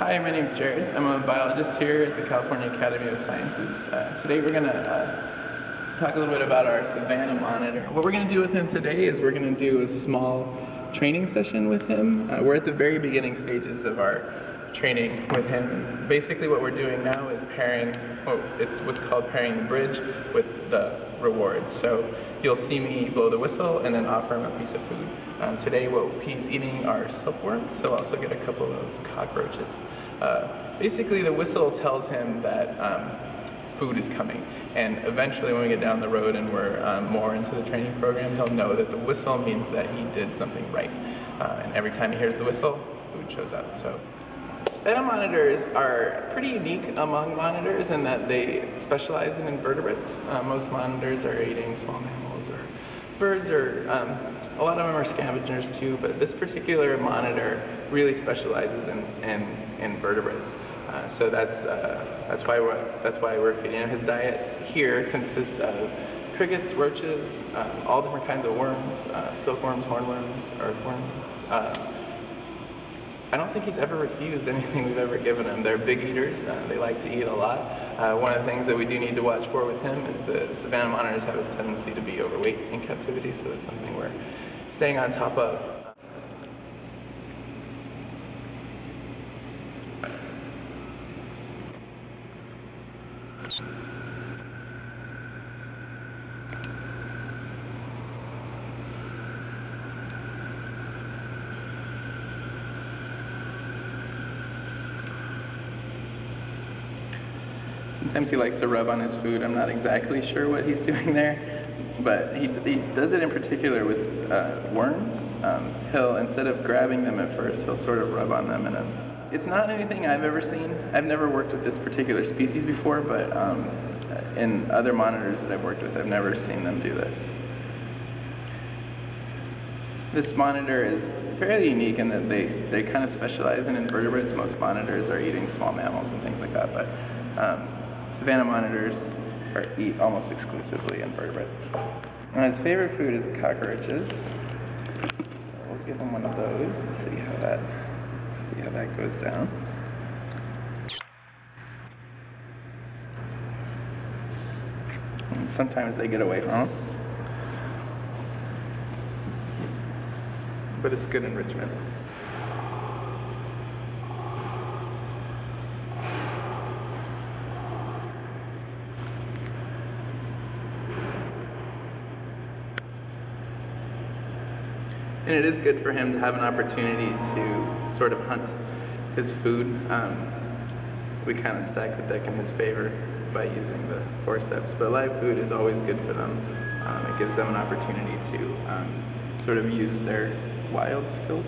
Hi, my name is Jarrod. I'm a biologist here at the California Academy of Sciences. Uh, today we're going to uh, talk a little bit about our Savannah monitor. What we're going to do with him today is we're going to do a small training session with him. Uh, we're at the very beginning stages of our training with him. Basically what we're doing now is pairing, well, it's what's called pairing the bridge with the reward. So you'll see me blow the whistle and then offer him a piece of food. Um, today what he's eating are silkworms. He'll also get a couple of cockroaches. Uh, basically the whistle tells him that um, food is coming. And eventually when we get down the road and we're um, more into the training program, he'll know that the whistle means that he did something right. Uh, and every time he hears the whistle, food shows up. So Savannah monitors are pretty unique among monitors in that they specialize in invertebrates. Uh, most monitors are eating small mammals or birds or um, a lot of them are scavengers too, but this particular monitor really specializes in, in invertebrates. Uh, so that's uh, that's why we're that's why we're feeding him. His diet here consists of crickets, roaches, um, all different kinds of worms, uh, silkworms, hornworms, earthworms. I don't think he's ever refused anything we've ever given him. They're big eaters. Uh, they like to eat a lot. Uh, one of the things that we do need to watch for with him is that Savannah monitors have a tendency to be overweight in captivity, so that's something we're staying on top of. Sometimes he likes to rub on his food. I'm not exactly sure what he's doing there, but he, he does it in particular with uh, worms. Um, he'll, instead of grabbing them at first, he'll sort of rub on them. And it's not anything I've ever seen. I've never worked with this particular species before, but um, in other monitors that I've worked with, I've never seen them do this. This monitor is fairly unique in that they, they kind of specialize in invertebrates. Most monitors are eating small mammals and things like that, but um, Savannah monitors are, eat almost exclusively invertebrates. And his favorite food is cockroaches. So we'll give him one of those and see how that see how that goes down. And sometimes they get away from. But it's good enrichment. And it is good for him to have an opportunity to sort of hunt his food. Um, we kind of stack the deck in his favor by using the forceps, but live food is always good for them. Um, it gives them an opportunity to um, sort of use their wild skills.